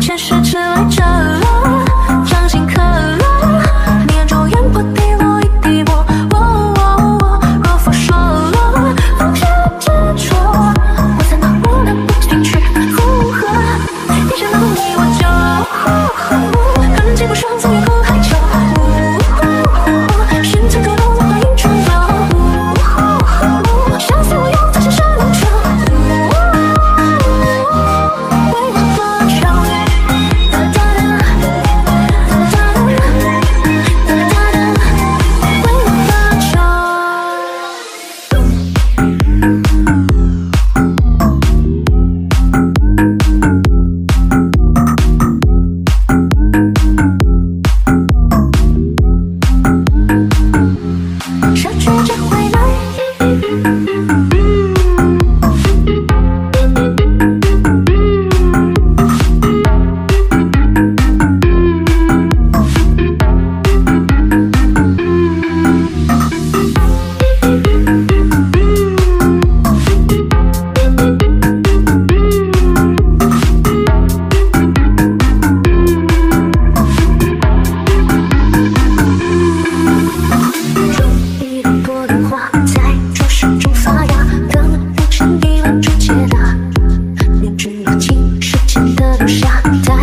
前世迟来者 Time